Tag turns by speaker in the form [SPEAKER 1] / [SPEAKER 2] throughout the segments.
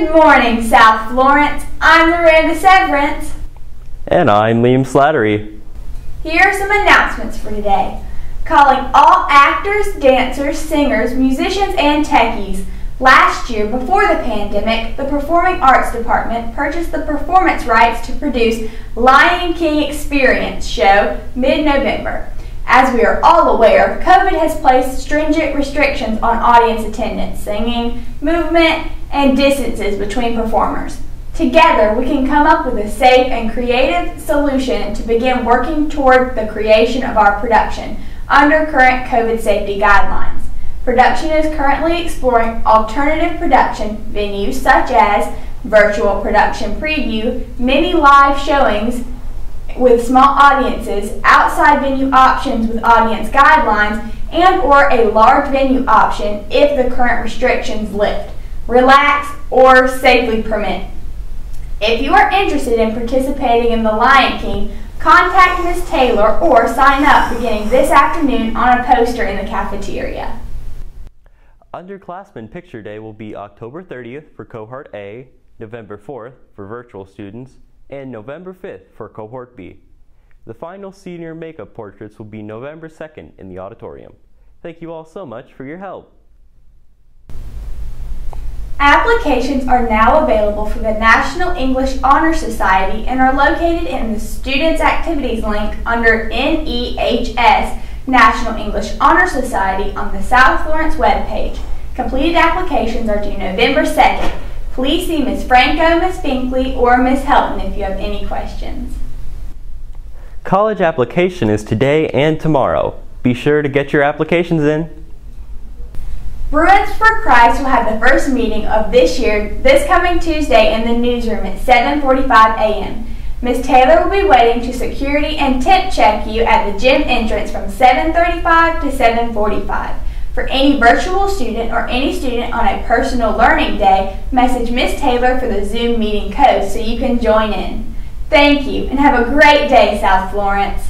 [SPEAKER 1] Good morning, South Florence. I'm Miranda Severance.
[SPEAKER 2] And I'm Liam Slattery.
[SPEAKER 1] Here are some announcements for today. Calling all actors, dancers, singers, musicians, and techies. Last year, before the pandemic, the Performing Arts Department purchased the performance rights to produce Lion King Experience show mid-November. As we are all aware, COVID has placed stringent restrictions on audience attendance, singing, movement, and distances between performers. Together, we can come up with a safe and creative solution to begin working toward the creation of our production under current COVID safety guidelines. Production is currently exploring alternative production venues such as virtual production preview, mini live showings with small audiences, outside venue options with audience guidelines, and or a large venue option if the current restrictions lift relax, or safely permit. If you are interested in participating in the Lion King, contact Ms. Taylor or sign up beginning this afternoon on a poster in the cafeteria.
[SPEAKER 2] Underclassmen Picture Day will be October 30th for Cohort A, November 4th for virtual students, and November 5th for Cohort B. The final senior makeup portraits will be November 2nd in the auditorium. Thank you all so much for your help.
[SPEAKER 1] Applications are now available for the National English Honor Society and are located in the Students Activities link under NEHS National English Honor Society on the South Florence webpage. Completed applications are due November 2nd. Please see Ms. Franco, Ms. Finkley, or Ms. Helton if you have any questions.
[SPEAKER 2] College application is today and tomorrow. Be sure to get your applications in.
[SPEAKER 1] Bruins for Christ will have the first meeting of this year this coming Tuesday in the newsroom at 7:45 a.m. Ms. Taylor will be waiting to security and temp check you at the gym entrance from 7:35 to 7:45. For any virtual student or any student on a personal learning day, message Ms. Taylor for the Zoom meeting code so you can join in. Thank you and have a great day, South Florence.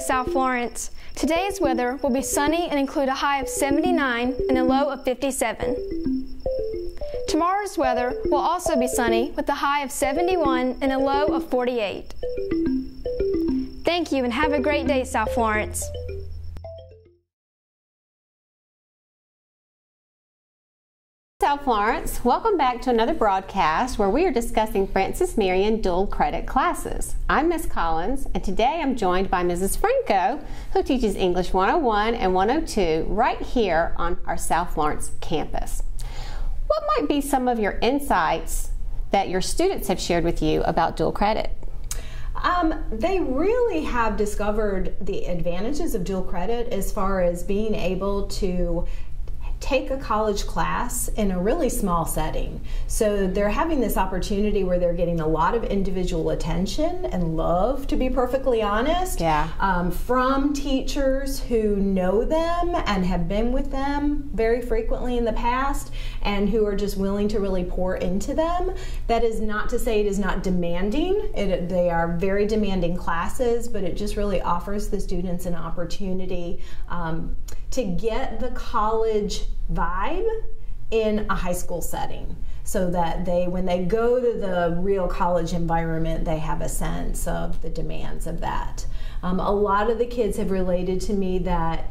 [SPEAKER 3] morning, South Florence. Today's weather will be sunny and include a high of 79 and a low of 57. Tomorrow's weather will also be sunny with a high of 71 and a low of 48. Thank you and have a great day, South Florence.
[SPEAKER 4] Florence, welcome back to another broadcast where we are discussing Francis Marion dual credit classes. I'm Miss Collins and today I'm joined by Mrs. Franco who teaches English 101 and 102 right here on our South Florence campus. What might be some of your insights that your students have shared with you about dual credit?
[SPEAKER 5] Um, they really have discovered the advantages of dual credit as far as being able to take a college class in a really small setting. So they're having this opportunity where they're getting a lot of individual attention and love, to be perfectly honest,
[SPEAKER 4] yeah.
[SPEAKER 5] um, from teachers who know them and have been with them very frequently in the past and who are just willing to really pour into them. That is not to say it is not demanding. It, they are very demanding classes, but it just really offers the students an opportunity um, to get the college vibe in a high school setting so that they when they go to the real college environment they have a sense of the demands of that. Um, a lot of the kids have related to me that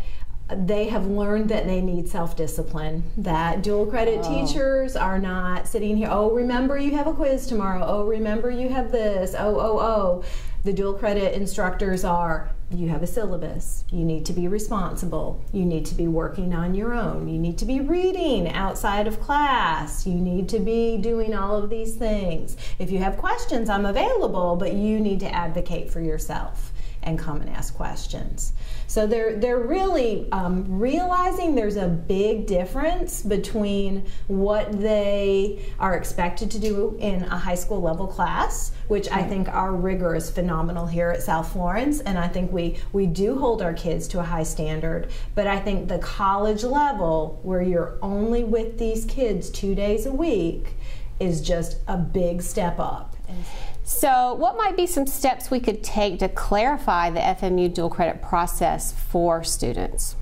[SPEAKER 5] they have learned that they need self-discipline that dual credit oh. teachers are not sitting here oh remember you have a quiz tomorrow. Oh remember you have this. Oh oh oh. The dual credit instructors are you have a syllabus. You need to be responsible. You need to be working on your own. You need to be reading outside of class. You need to be doing all of these things. If you have questions, I'm available, but you need to advocate for yourself and come and ask questions. So they're they're really um, realizing there's a big difference between what they are expected to do in a high school level class, which I think our rigor is phenomenal here at South Florence, and I think we we do hold our kids to a high standard. But I think the college level, where you're only with these kids two days a week, is just a big step up.
[SPEAKER 4] So, what might be some steps we could take to clarify the FMU dual credit process for students?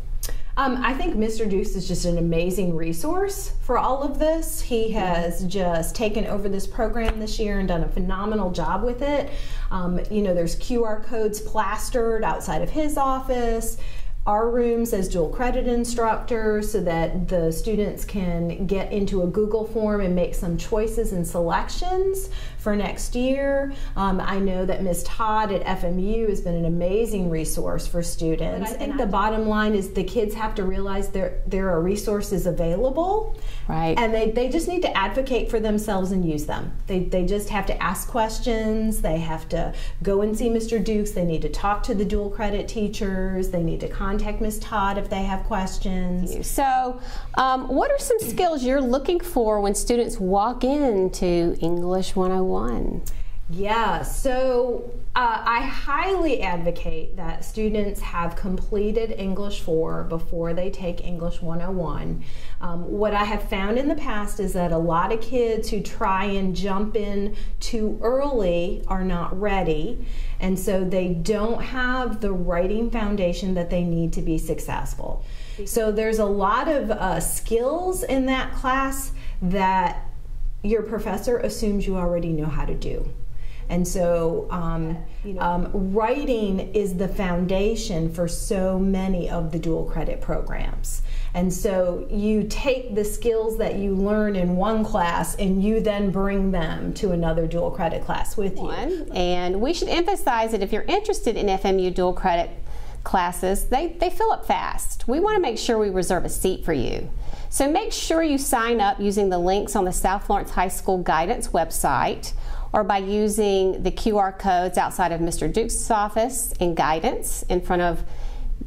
[SPEAKER 5] Um, I think Mr. Deuce is just an amazing resource for all of this. He has just taken over this program this year and done a phenomenal job with it. Um, you know, there's QR codes plastered outside of his office our rooms as dual credit instructors so that the students can get into a Google form and make some choices and selections for next year. Um, I know that Ms. Todd at FMU has been an amazing resource for students. I think the bottom line is the kids have to realize there, there are resources available.
[SPEAKER 4] Right.
[SPEAKER 5] And they, they just need to advocate for themselves and use them. They, they just have to ask questions. They have to go and see Mr. Dukes. They need to talk to the dual credit teachers. They need to contact Ms. Todd if they have questions.
[SPEAKER 4] So, um, what are some skills you're looking for when students walk into English 101?
[SPEAKER 5] Yeah, so uh, I highly advocate that students have completed English 4 before they take English 101. Um, what I have found in the past is that a lot of kids who try and jump in too early are not ready, and so they don't have the writing foundation that they need to be successful. So there's a lot of uh, skills in that class that your professor assumes you already know how to do. And so, um, um, writing is the foundation for so many of the dual credit programs. And so, you take the skills that you learn in one class and you then bring them to another dual credit class with you.
[SPEAKER 4] And we should emphasize that if you're interested in FMU dual credit classes, they, they fill up fast. We want to make sure we reserve a seat for you. So make sure you sign up using the links on the South Florence High School Guidance website or by using the QR codes outside of Mr. Duke's office in guidance in front of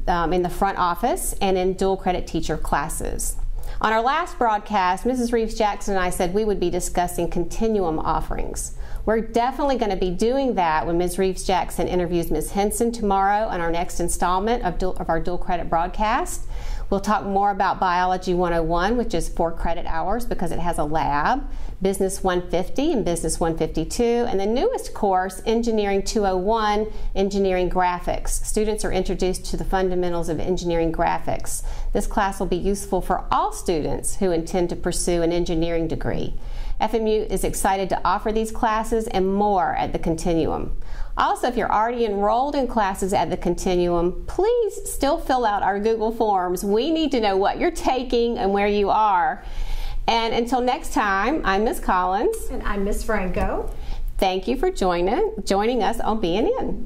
[SPEAKER 4] um, in the front office and in dual credit teacher classes. On our last broadcast, Mrs. Reeves Jackson and I said we would be discussing continuum offerings. We're definitely going to be doing that when Ms. Reeves Jackson interviews Ms. Henson tomorrow on our next installment of, dual, of our dual credit broadcast. We'll talk more about Biology 101, which is four credit hours because it has a lab. Business 150 and Business 152, and the newest course, Engineering 201, Engineering Graphics. Students are introduced to the fundamentals of engineering graphics. This class will be useful for all students who intend to pursue an engineering degree. FMU is excited to offer these classes and more at the Continuum. Also, if you're already enrolled in classes at the Continuum, please still fill out our Google Forms. We need to know what you're taking and where you are. And until next time, I'm Ms. Collins.
[SPEAKER 5] And I'm Ms. Franco.
[SPEAKER 4] Thank you for joining joining us on BNN.